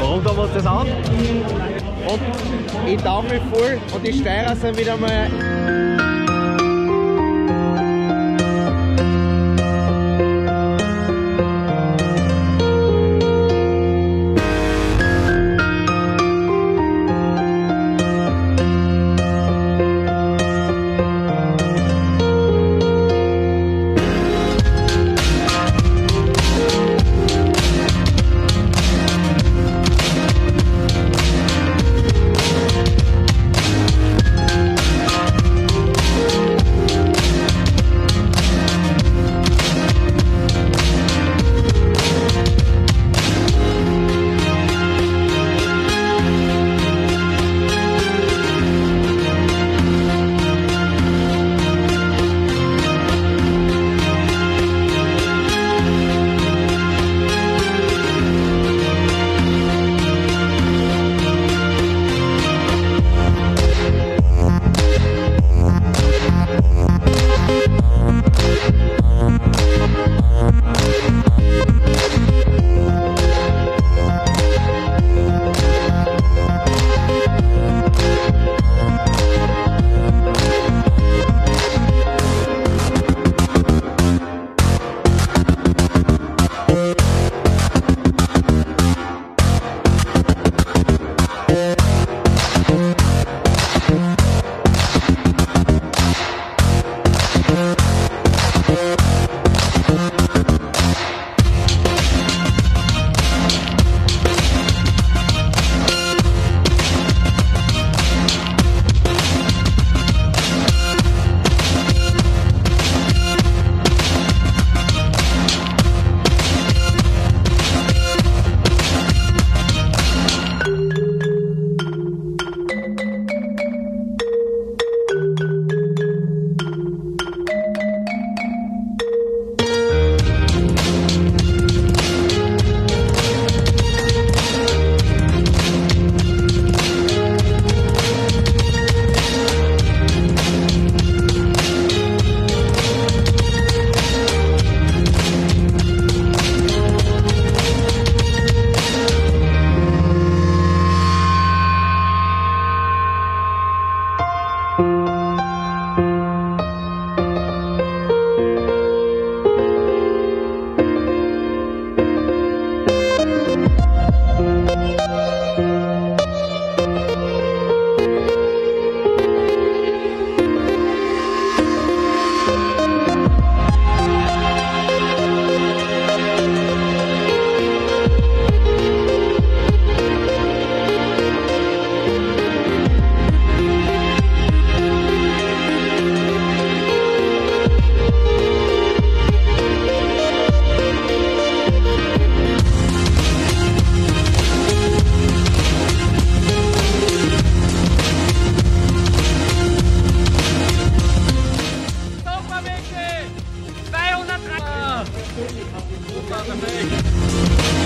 Warum tun wir uns das an? Und ich tauche mich voll und die Steirer sind wieder mal também.